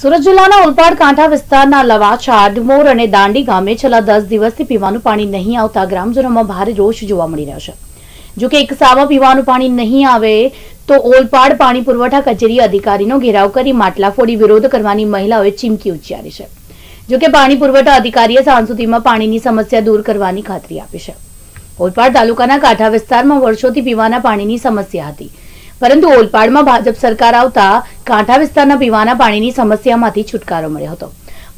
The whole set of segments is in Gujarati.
સુરત જિલ્લાના ઓલપાડ કાંઠા વિસ્તારના લવાછા આડમોર અને દાંડી ગામે છેલ્લા દસ દિવસથી પીવાનું પાણી નહીં આવતા ગ્રામજનોમાં ભારે રોષ જોવા મળી રહ્યો છે. જો એક સાવા પીવાનું પાણી નહીં આવે તો ઓલપાડ પાણી પુરવઠા કચેરી અધિકારીનો ઘેરાવ કરી માટલા ફોડી વિરોધ કરવાની મહિલાઓએ ચીમકી ઉચ્ચારી છે. જો કે પાણી પુરવઠા અધિકારીએ સાંજ સુધીમાં પાણીની સમસ્યા દૂર કરવાની ખાતરી આપી છે. ઓલપાડ તાલુકાના કાંઠા વિસ્તારમાં વર્ષોથી પીવાના પાણીની સમસ્યા હતી. પરંતુ ઓલપાડમાં ભાજપ સરકાર આવતા કાંઠા વિસ્તારના પીવાના પાણીની સમસ્યામાંથી છુટકારો મળ્યો હતો.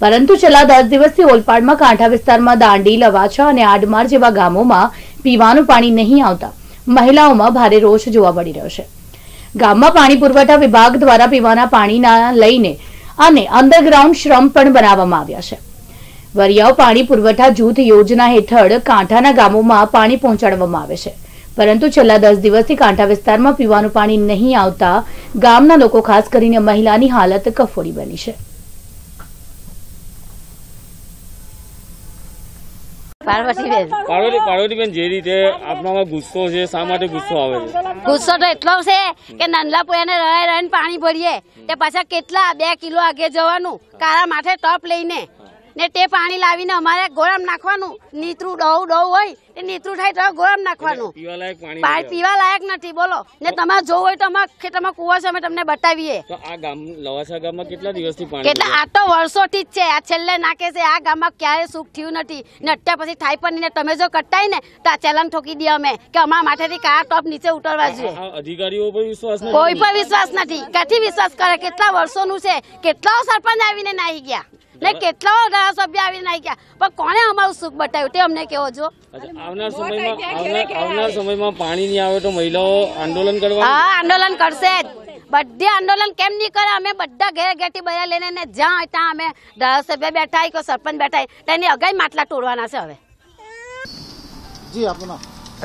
પરંતુ છેલ્લા દસ દિવસથી ઓલપાડમાં કાંઠા વિસ્તારમાં દાંડી, લવાછા અને આડમાર જેવા ગામોમાં પીવાનું પાણી નહીં આવતા મહિલાઓમાં ભારે રોષ જોવા મળી રહ્યો છે. ગામમાં પાણી પુરવઠા વિભાગ દ્વારા પીવાના પાણીના લઈને અને અંડરગ્રાઉન્ડ શ્રમ પણ બનાવવામાં આવ્યા છે. વરિયાવ પાણી પુરવઠા જૂથ યોજના હેઠળ કાંઠાના ગામોમાં પાણી પહોંચાડવામાં આવે છે. પરંતુ છેલ્લા દસ દિવસથી કાંઠા વિસ્તારમાં પીવાનું પાણી નહીં આવતા ગામના લોકો ખાસ કરીને મહિલાની હાલત કફોડી બની છે. પાર્વતીબેન. જે રીતે આપણામાં ગુસ્સો છે શા માટે ગુસ્સો આવે છે? ગુસ્સો તો એટલો છે કે નંદલા પોયાને રહે રહીને પાણી ભરીએ તે પાછા કેટલા બે કિલો આગે જવાનું કારા માથે ટોપ લઈને. ને તે પાણી લાવીને અમારે ગોળામ નાખવાનું. નીતરું ડહું ડહું હોય એ નીતરું થાય તો ગોળામ નાખવાનું. પાણી પીવા લાયક નથી બોલો. ને તમારે જોવું હોય તો અમારા ખેતરમાં કુવા છે અમે તમને બતાવીએ. આ ગામ લવાસા ગામમાં કેટલા દિવસથી પાણી કેટલા આ તો વર્ષોથી જ છે આ છેલ્લે નાખે છે આ ગામમાં ક્યારે સુખ થયું નથી. ને અત્યાર પછી થાય પણ ને તમે જો કટાય ને તો આ ચલણ ઠોકી દે અમે કે અમારા માથેથી કા ટોપ નીચે ઉતરવા જોઈએ. અધિકારીઓ પર વિશ્વાસ કોઈ પર વિશ્વાસ નથી. ક્યાંથી વિશ્વાસ કરે? કેટલા વર્ષોનું છે? કેટલા સરપંચ આવીને નાહી ગયા? ને કેટલાઓ ધારાસભ્ય આવીને નાખી ગયા પણ કોણે અમારું સુખ બતાવ્યું? તે અમને કેવો જો આવનાર સમયમાં આવનાર સમયમાં પાણી નહીં આવે તો મહિલાઓ આંદોલન કરવા હા આંદોલન કરશે જ. બધે આંદોલન કેમ નહીં કરે? અમે બધા ઘેર ઘેરથી બધા લઈને ને જ્યાં હોય ત્યાં અમે ધારાસભ્ય બેઠા હોય કે સરપંચ બેઠા હોય તેની અગાઈ માટલા તોડવાના છે હવે. જી આપનું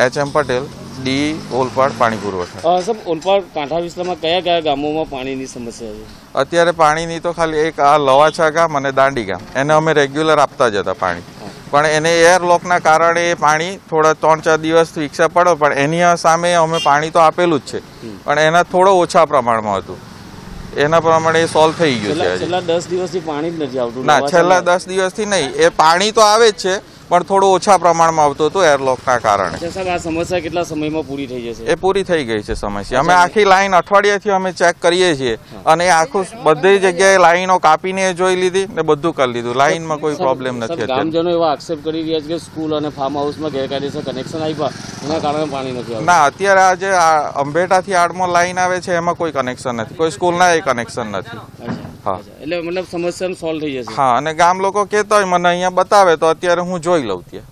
H M Patel D Olpad પાણી પુરવઠા સાહેબ ઓલપાડ કાંઠા વિસ્તારમાં કયા કયા ગામોમાં પાણીની સમસ્યા છે? અત્યારે પાણીની તો ખાલી એક આ લવાછા ગામ અને દાંડી ગામ. એને અમે રેગ્યુલર આપતા જ હતા પાણી. પણ એને એરલોકના કારણે પાણી થોડા ત્રણ ચાર દિવસ રિક્ષા પડો પણ એની સામે અમે પાણી તો આપેલું જ છે. પણ એના થોડો ઓછા પ્રમાણમાં હતું. એના પ્રમાણે એ સોલ્વ થઈ ગયું છે છેલ્લા દસ દિવસથી પાણી જ નથી આવતું. ના છેલ્લા દસ દિવસથી નહીં. એ પાણી તો આવે જ છે પણ થોડું ઓછા પ્રમાણમાં આવતું હતું એરલોકના કારણે. સાહેબ આ સમસ્યા કેટલા સમયમાં પૂરી થઈ જશે? એ પૂરી થઈ ગઈ છે સમસ્યા. અમે આખી લાઈન અઠવાડિયાથી અમે ચેક કરીએ છીએ અને આખું બધી જગ્યાએ લાઈનો કાપીને જોઈ લીધી ને બધું કરી લીધું. લાઈનમાં કોઈ પ્રોબ્લેમ નથી ગામજનો એવા આક્ષેપ કરી રહ્યા છે કે સ્કૂલ અને ફાર્મ હાઉસમાં ગેરકાયદેસર કનેક્શન આપ્યા એના કારણે પાણી નથી ના અત્યારે આ જે અંબેટાથી આડમો લાઈન આવે છે એમાં કોઈ કનેક્શન નથી. કોઈ સ્કૂલના એ કનેક્શન નથી. એટલે મતલબ સમસ્યા સોલ્વ થઈ જશે. હા અને ગામ લોકો કહેતા હોય મને અહીંયા બતાવે તો અત્યારે હું જોઈ લઉં ત્યાં.